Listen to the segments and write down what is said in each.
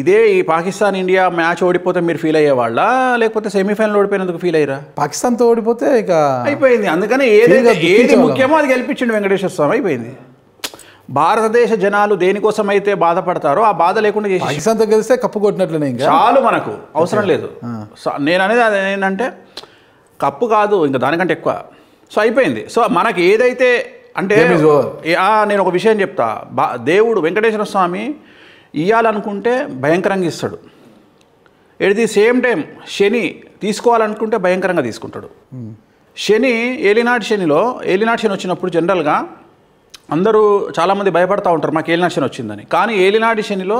ఇదే ఈ Pakistan India match ఓడిపోతే మీరు ఫీల్ అయ్యేవాళ్ళ? లేకపోతే సెమీఫైనల్ ఓడిపోయినందుకు ఫీల్ అయ్యారా? పాకిస్తాన్తో ఓడిపోతే ఇక అయిపోయింది. అందుకని ఏదైతే ఏది. ముఖ్యమో అది గెలిపించండి వెంకటేశ్వర స్వామి. అయిపోయింది. భారతదేశ జనాలు దేనికోసం అయితే బాధపడతారో ఆ బాధ లేకుండా చేసి పాకిస్తాన్తో గెలిస్తే కప్పు కొట్టినట్లనే ఇంకా? చాలు మనకు. అవసరం లేదు. నేను అనేది అది ఏంటంటే కప్పు కాదు ఇంకా దానికంటే ఎక్కువ. సో అయిపోయింది. సో మనకి ఏదైతే అంటే నేను ఒక విషయం చెప్తా. దేవుడు వెంకటేశ్వర స్వామి ఇవ్వాలనుకుంటే భయంకరంగా ఇస్తాడు. ఎట్ ది సేమ్ టైం శని తీసుకోవాలనుకుంటే భయంకరంగా తీసుకుంటాడు. శని ఏలినాటి శనిలో ఏలినాటి శని వచ్చినప్పుడు జనరల్గా అందరూ చాలామంది భయపడతా ఉంటారు మాకు ఏలినాటి శని వచ్చిందని. కానీ ఏలినాటి శనిలో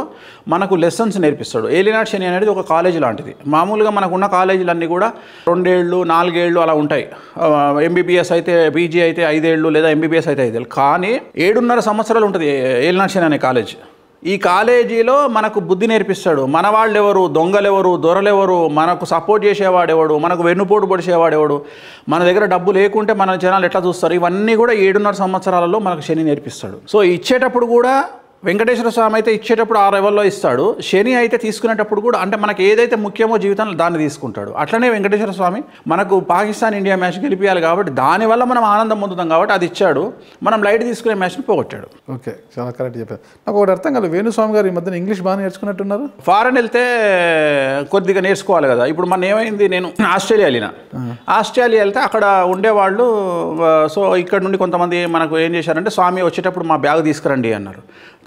మనకు లెసన్స్ నేర్పిస్తాడు. ఏలినాటి శని అనేది ఒక కాలేజ్ లాంటిది. మామూలుగా మనకున్న కాలేజీలన్నీ కూడా రెండేళ్ళు నాలుగేళ్ళు అలా ఉంటాయి. ఎంబీబీఎస్ అయితే పీజీ అయితే ఐదేళ్ళు లేదా ఎంబీబీఎస్ అయితే ఐదేళ్ళు. కానీ ఏడున్నర సంవత్సరాలు ఉంటుంది ఏలినాటి శని అనే కాలేజ్ ఈ కాలేజీలో మనకు బుద్ధి నేర్పిస్తాడు. మన వాళ్ళెవరు దొంగలెవరు దొరలెవరు మనకు సపోర్ట్ చేసేవాడెవడు మనకు వెన్నుపోటు పొడిచేవాడెవడు మన దగ్గర డబ్బు లేకుంటే మన జనాలు ఎట్లా చూస్తారు? ఇవన్నీ కూడా ఏడున్నర సంవత్సరాలలో మనకు శని నేర్పిస్తాడు. సో ఇచ్చేటప్పుడు కూడా వెంకటేశ్వర స్వామి అయితే ఇచ్చేటప్పుడు ఆ లెవెల్లో ఇస్తాడు. శని అయితే తీసుకునేటప్పుడు కూడా అంటే మనకి ఏదైతే ముఖ్యమో జీవితంలో దాన్ని తీసుకుంటాడు. అట్లనే వెంకటేశ్వర స్వామి మనకు పాకిస్తాన్ ఇండియా మ్యాచ్ గెలిపించాలి కాబట్టి దానివల్ల మనం ఆనందం పొందుతాం కాబట్టి అది ఇచ్చాడు. మనం లైట్ తీసుకునే మ్యాచ్ని పోగొట్టాడు. ఓకే చాలా కరెక్ట్ చెప్పారు. నాకు ఒకటి అర్థం కాలేదు. వేణుస్వామి గారు ఈ మధ్యన ఇంగ్లీష్ బాగా నేర్చుకున్నట్టున్నారు? ఫారెన్ వెళ్తే కొద్దిగా నేర్చుకోవాలి కదా. ఇప్పుడు మన ఏమైంది? నేను ఆస్ట్రేలియా వెళ్ళిన. ఆస్ట్రేలియా వెళ్తే అక్కడ ఉండేవాళ్ళు సో ఇక్కడ నుండి కొంతమంది మనకు ఏం చేశారంటే స్వామి వచ్చేటప్పుడు మా బ్యాగ్ తీసుకురండి అన్నారు.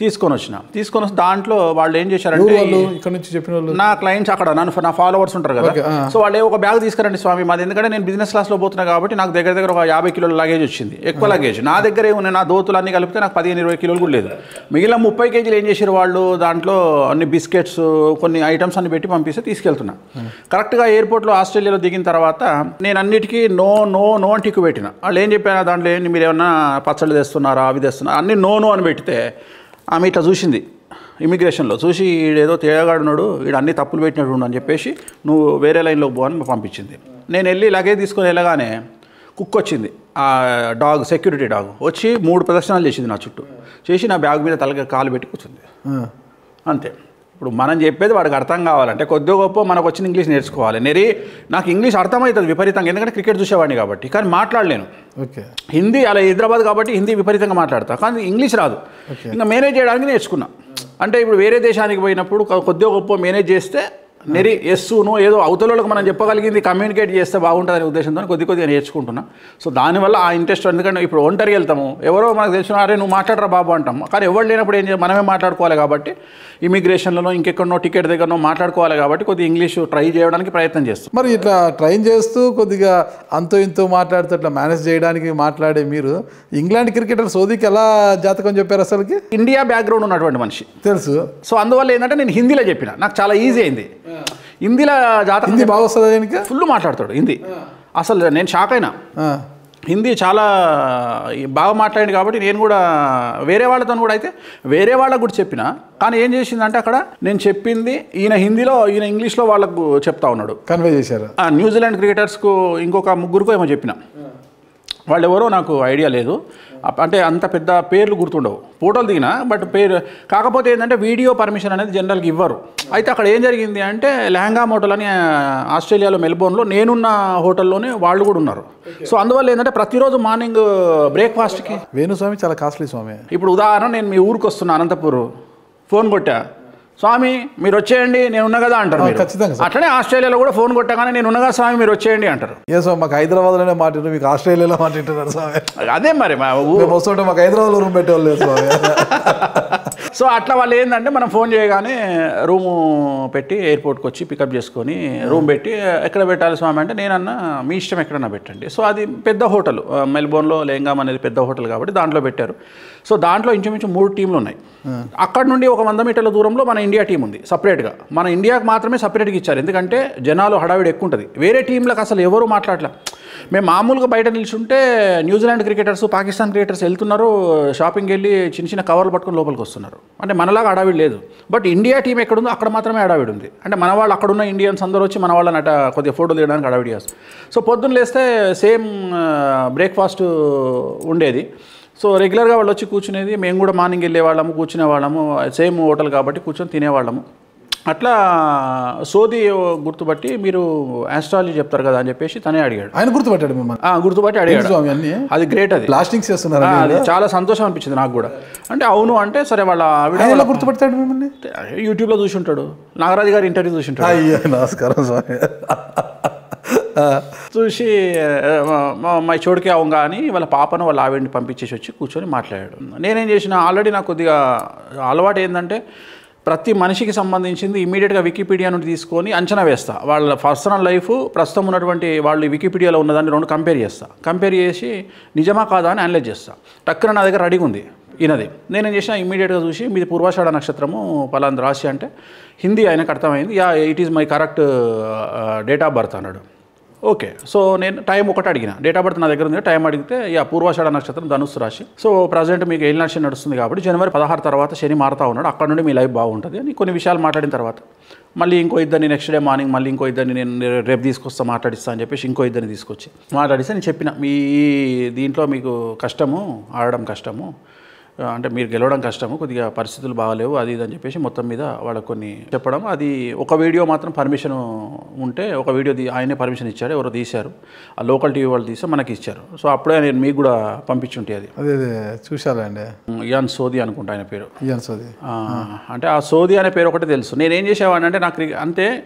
తీసుకొని వచ్చిన. తీసుకొని వస్తే దాంట్లో వాళ్ళు ఏం చేశారంటే ఇక్కడ నుంచి చెప్పిన వాళ్ళు? నా క్లయింట్స్ అక్కడ నన్ను నా ఫాలోవర్స్ ఉంటారు కదా. సో వాళ్ళు ఏ ఒక బ్యాగ్ తీసుకురండి స్వామి. మాది ఎందుకంటే నేను బిజినెస్ క్లాస్లో పోతున్నా కాబట్టి నాకు దగ్గర దగ్గర ఒక యాభై కిలోల లగేజ్ వచ్చింది. ఎక్కువ లగేజ్ నా దగ్గర ఏమున్నాయి నా దోతులు అన్ని కలిపితే నాకు పదిహేను ఇరవై కిలోలు కూడా లేదు. మిగిలిన ముప్పై కేజీలు ఏం చేశారు వాళ్ళు? దాంట్లో అన్ని బిస్కెట్స్ కొన్ని ఐటమ్స్ అన్ని పెట్టి పంపిస్తే తీసుకెళ్తున్నా. కరెక్ట్గా ఎయిర్పోర్ట్లో ఆస్ట్రేలియాలో దిగిన తర్వాత నేను అన్నిటికీ నో నో నో అని టిక్కు పెట్టిన. వాళ్ళు ఏం చెప్పారు? దాంట్లో ఏంటి? మీరు ఏమన్నా పచ్చళ్ళు తెస్తున్నారా? అవి తెస్తున్నారా? అన్ని నో నో అని పెడితే ఆమె ఇట్లా చూసింది ఇమిగ్రేషన్లో. చూసి ఈడేదో తేగాడున్నాడు వీడు అన్ని తప్పులు పెట్టినట్టు అని చెప్పేసి నువ్వు వేరే లైన్లోకి పో అని పంపించింది. నేను వెళ్ళి లగేజ్ తీసుకొని వెళ్ళగానే కుక్ వచ్చింది ఆ డాగ్ సెక్యూరిటీ డాగ్. వచ్చి మూడు ప్రదర్శనలు చేసింది నా చుట్టూ. చేసి నా బ్యాగ్ మీద తలకి కాలు పెట్టి కూర్చుంది. అంతే. ఇప్పుడు మనం చెప్పేది వాడికి అర్థం కావాలంటే కొద్దిగా గొప్ప మనకు వచ్చిన ఇంగ్లీష్ నేర్చుకోవాలి. నెరి నాకు ఇంగ్లీష్ అర్థమవుతుంది విపరీతంగా ఎందుకంటే క్రికెట్ చూసేవాడిని కాబట్టి. కానీ మాట్లాడలేను. ఓకే. హిందీ అలా హైదరాబాద్ కాబట్టి హిందీ విపరీతంగా మాట్లాడతా. కానీ ఇంగ్లీష్ రాదు. ఇంకా మేనేజ్ చేయడానికి నేర్చుకున్నా. అంటే ఇప్పుడు వేరే దేశానికి పోయినప్పుడు కొద్దిగా గొప్ప మేనేజ్ చేస్తే నెరి ఎస్సును ఏదో అవతలకు మనం చెప్పగలిగింది కమ్యూనికేట్ చేస్తే బాగుంటుందనే ఉద్దేశంతో కొద్ది కొద్దిగా నేర్చుకుంటున్నా. సో దానివల్ల ఆ ఇంట్రెస్ట్ ఎందుకంటే ఇప్పుడు ఒంటరికి వెళ్తాము. ఎవరో మనకు తెలిసిన అరే నువ్వు మాట్లాడరా బాబు అంటాం కానీ ఎవరు లేనప్పుడు ఏం చేయాలి మనమే మాట్లాడుకోవాలి కాబట్టి ఇమిగ్రేషన్లలో ఇంకెక్కడనో టికెట్ దగ్గరనో మాట్లాడుకోవాలి కాబట్టి కొద్దిగా ఇంగ్లీష్ ట్రై చేయడానికి ప్రయత్నం చేస్తాం. మరి ఇట్లా ట్రైన్ చేస్తూ కొద్దిగా అంతో ఇంతో మాట్లాడుతూ ఇట్లా మేనేజ్ చేయడానికి మాట్లాడే మీరు ఇంగ్లాండ్ క్రికెటర్ సోదీకి ఎలా జాతకం చెప్పారు అసలుకి? ఇండియా బ్యాక్గ్రౌండ్ ఉన్నటువంటి మనిషి. తెలుసు. సో అందువల్ల ఏంటంటే నేను హిందీలో చెప్పిన. నాకు చాలా ఈజీ అయింది. హిందీలో జాతకం హిందీ బాగా వస్తుందా దీనికి? ఫుల్ మాట్లాడతాడు హిందీ. అసలు నేను షాక్ అయినా. హిందీ చాలా బాగా మాట్లాడింది కాబట్టి నేను కూడా వేరే వాళ్ళతో కూడా అయితే వేరే వాళ్ళకు కూడా చెప్పిన. కానీ ఏం చేసిందంటే అక్కడ నేను చెప్పింది ఈయన హిందీలో ఈయన ఇంగ్లీష్లో వాళ్ళకు చెప్తా ఉన్నాడు. కన్వే చేశారు? న్యూజిలాండ్ క్రికెటర్స్కు ఇంకొక ముగ్గురుకో ఏమో చెప్పిన. వాళ్ళు ఎవరో నాకు ఐడియా లేదు. అంటే అంత పెద్ద పేర్లు గుర్తుండవు. ఫోటోలు దిగిన బట్ పేరు కాకపోతే ఏంటంటే వీడియో పర్మిషన్ అనేది జనరల్గా ఇవ్వరు. అయితే అక్కడ ఏం జరిగింది అంటే లెహంగా హోటల్ అని ఆస్ట్రేలియాలో మెల్బోర్న్లో నేనున్న హోటల్లోనే వాళ్ళు కూడా ఉన్నారు. సో అందువల్ల ఏంటంటే ప్రతిరోజు మార్నింగ్ బ్రేక్ఫాస్ట్కి వేణుస్వామి చాలా కాస్ట్లీ స్వామి. ఇప్పుడు ఉదాహరణ నేను మీ ఊరికి వస్తున్నా అనంతపూర్. ఫోన్ కొట్టా. స్వామి మీరు వచ్చేయండి నేను ఉన్నా కదా అంటారు. ఖచ్చితంగా. అట్లనే ఆస్ట్రేలియాలో కూడా ఫోన్ కొట్టగానే నేను ఉన్నగా స్వామి మీరు వచ్చేయండి అంటారు ఏ స్వామి మాకు హైదరాబాద్లోనే మాట్లాడారు మీకు ఆస్ట్రేలియాలో మాట్లాడుతున్నారు స్వామి అదే మరి మా ఊ మేము వస్తుంటే మాకు హైదరాబాద్లో రూమ్ పెట్టేవాళ్ళు స్వామి సో అట్లా వాళ్ళు ఏంటంటే మనం ఫోన్ చేయగానే రూము పెట్టి ఎయిర్పోర్ట్కి వచ్చి పికప్ చేసుకొని రూమ్ పెట్టి ఎక్కడ పెట్టాలి స్వామి? అంటే నేనన్నా మీ ఇష్టం ఎక్కడన్నా పెట్టండి. సో అది పెద్ద హోటల్ మెల్బోర్న్లో లేంగామ్ అనేది పెద్ద హోటల్ కాబట్టి దాంట్లో పెట్టారు. సో దాంట్లో ఇంచుమించు మూడు టీంలు ఉన్నాయి. అక్కడ నుండి ఒక వంద మీటర్ల దూరంలో మన ఇండియా టీం ఉంది సపరేట్గా. మన ఇండియాకి మాత్రమే సపరేట్గా ఇచ్చారు. ఎందుకంటే జనాలు హడావిడి ఎక్కువ ఉంటుంది. వేరే టీంలకు అసలు ఎవరు మాట్లాడలే మేము మామూలుగా బయట నిల్చుంటే New Zealand cricketers Pakistan cricketers వెళ్తున్నారు షాపింగ్కి వెళ్ళి చిన్న చిన్న కవర్లు పట్టుకొని లోపలికి వస్తున్నారు. అంటే మనలాగా అడావిడి లేదు. బట్ ఇండియా టీం ఎక్కడుందో అక్కడ మాత్రమే అడావిడి ఉంది. అంటే మన వాళ్ళు అక్కడున్న ఇండియన్స్ అందరూ వచ్చి మన వాళ్ళని అట కొద్దిగా ఫోటోలు తీయడానికి అడావిడి చేస్తారు. సో పొద్దున్న లేస్తే సేమ్ బ్రేక్ఫాస్ట్ ఉండేది. సో రెగ్యులర్గా వాళ్ళు వచ్చి కూర్చునేది మేము కూడా మార్నింగ్ వెళ్ళే వాళ్ళము కూర్చునే వాళ్ళము సేమ్ హోటల్ కాబట్టి కూర్చొని తినేవాళ్ళము. అట్లా సోది గుర్తుపట్టి మీరు ఆస్ట్రాలజీ చెప్తారు కదా అని చెప్పేసి తనే అడిగాడు. ఆయన గుర్తుపట్టాడు మిమ్మల్ని. ఆ, గుర్తుపట్టి అడిగాడు. స్వామి అన్ని? అది గ్రేట్ అది. బ్లాస్టింగ్స్ చేస్తున్నారు అది చాలా సంతోషం అనిపించింది నాకు కూడా. అంటే అవును అంటే సరే వాళ్ళ ఆవిడ గుర్తుపడతాడు మిమ్మల్ని? యూట్యూబ్లో చూసి ఉంటాడు నాగరాజు గారి ఇంటర్వ్యూ చూసి ఉంటాడు అయ్యో నమస్కారం స్వామి. చూసి మా చోటుకి అవుగా అని వాళ్ళ పాపను వాళ్ళ ఆవిడని పంపించేసి వచ్చి కూర్చొని మాట్లాడాడు. నేనేం చేసిన ఆల్రెడీ నాకు కొద్దిగా అలవాటు ఏంటంటే ప్రతి మనిషికి సంబంధించింది ఇమీడియట్గా వికీపీడియా నుండి తీసుకొని అంచనా వేస్తా. వాళ్ళ పర్సనల్ లైఫ్ ప్రస్తుతం ఉన్నటువంటి వాళ్ళు వికీపీడియాలో ఉన్నదాన్ని రెండు కంపేర్ చేస్తా. కంపేర్ చేసి నిజమా కాదా అని అనలైజ్ చేస్తా. టక్కున నా దగ్గర రెడీగా ఉంది ఈయనది. నేనేం చేసిన ఇమీడియట్గా చూసి మీది పూర్వాషాఢ నక్షత్రము పలాంది రాశి అంటే హిందీ ఆయనకు అర్థమైంది. Yeah it is my correct date of birth అన్నాడు. ఓకే. సో నేను టైం ఒకటి అడిగిన. డేట్ ఆఫ్ బర్త్ నా దగ్గర ఉంది. టైం అడిగితే యా పూర్వాషాఢ నక్షత్రం ధనుసు రాశి. సో ప్రజెంట్ మీకు ఏళ్ళ నక్షత్రం నడుస్తుంది కాబట్టి జనవరి పదహారు తర్వాత శని మారుతా ఉన్నాడు. అక్కడ నుండి మీ లైఫ్ బాగుంటుంది అని కొన్ని విషయాలు మాట్లాడిన తర్వాత. మళ్ళీ ఇంకో ఇద్దరిని నెక్స్ట్ డే మార్నింగ్ మళ్ళీ ఇంకో ఇద్దరిని నేను రేపు తీసుకొస్తా మాట్లాడిస్తా అని చెప్పేసి ఇంకో ఇద్దరిని తీసుకొచ్చి మాట్లాడిస్తే నేను చెప్పిన. మీ దీంట్లో మీకు కష్టము ఆడడం కష్టము అంటే మీరు గెలవడం కష్టము కొద్దిగా పరిస్థితులు బాగాలేవు అది ఇది అని చెప్పేసి మొత్తం మీద వాళ్ళకు కొన్ని చెప్పడం. అది ఒక వీడియో మాత్రం పర్మిషన్ ఉంటే ఒక వీడియో ఆయనే పర్మిషన్ ఇచ్చారు ఎవరో తీశారు. ఆ లోకల్ టీవీ వాళ్ళు తీస్తే మనకి ఇచ్చారు. సో అప్పుడే నేను మీకు కూడా పంపించుంటే అది. అదే చూశాలండి ఇయాన్ సోది అనుకుంటా ఆయన పేరు. ఇయ్యాను సోది. అంటే ఆ సోది అనే పేరు ఒకటే తెలుసు. నేను ఏం చేసేవాడిని అంటే నాకు అంతే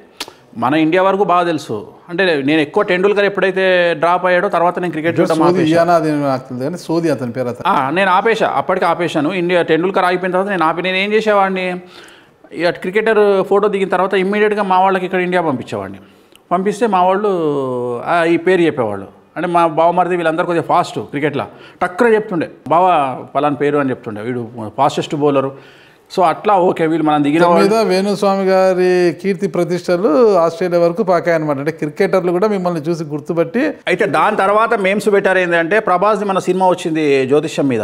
మన ఇండియా వరకు బాగా తెలుసు. అంటే నేను ఎక్కువ టెండూల్కర్ ఎప్పుడైతే డ్రాప్ అయ్యాడో తర్వాత నేను క్రికెట్ చూడడం సోది అతని పేరు నేను ఆపేసా అప్పటికి ఆపేశాను. ఇండియా టెండూల్కర్ ఆగిపోయిన తర్వాత నేను ఆపి నేను ఏం చేసేవాడిని? క్రికెటర్ ఫోటో దిగిన తర్వాత ఇమ్మీడియట్గా మా వాళ్ళకి ఇక్కడ ఇండియా పంపించేవాడిని. పంపిస్తే మా వాళ్ళు ఈ పేరు చెప్పేవాళ్ళు. అంటే మా బావమరిది వీళ్ళందరూ కొద్దిగా ఫాస్ట్ క్రికెట్లో టక్కున చెప్తుండే బావ పలానా పేరు అని చెప్తుండే. వీడు ఫాస్టెస్ట్ బౌలరు సో అట్లా ఓకే వీళ్ళు మనం దిగిన మీద వేణుస్వామి గారి కీర్తి ప్రతిష్టలు ఆస్ట్రేలియా వరకు పాకాయి అనమాట అంటే క్రికెటర్లు కూడా మిమ్మల్ని చూసి గుర్తుపట్టి అయితే దాని తర్వాత మేమ్స్ పెట్టారు ఏంటంటే ప్రభాస్ది మన సినిమా వచ్చింది జ్యోతిష్యం మీద.